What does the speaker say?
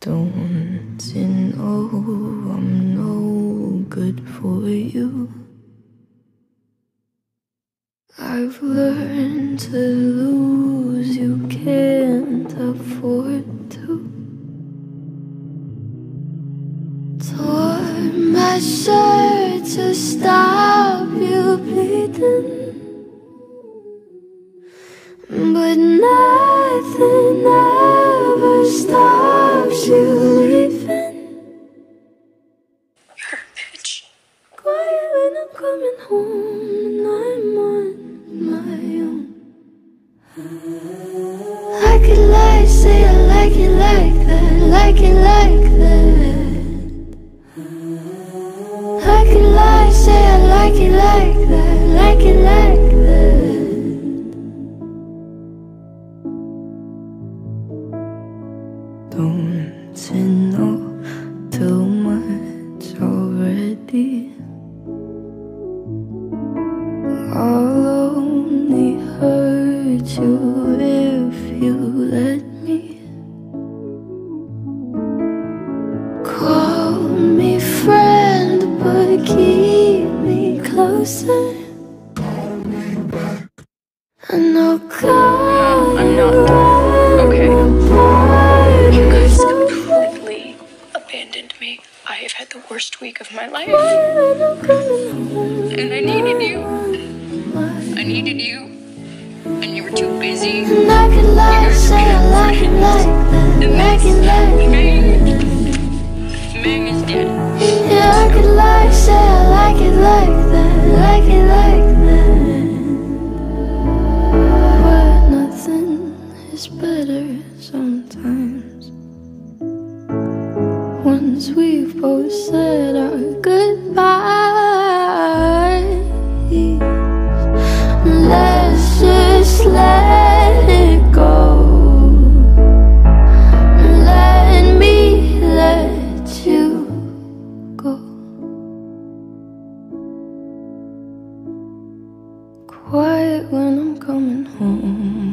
Don't you oh, know I'm no good for you? I've learned to lose, you can't shirt to stop you bleeding. But nothing ever stops you leaving. You're a bitch. Quiet when I'm coming home and I'm on my own. I could lie, say I like it like that, like it like Don't you know too much already? I'll only hurt you if you let me. Call me friend, but keep me closer. And I'll call I'm not worst week of my life. When I'm coming home, And I needed you. I needed you. And you were too busy. And I could lie, guys are say I getting like times we've both said our goodbyes. Let's just let it go. Let me let you go. Quiet when I'm coming home.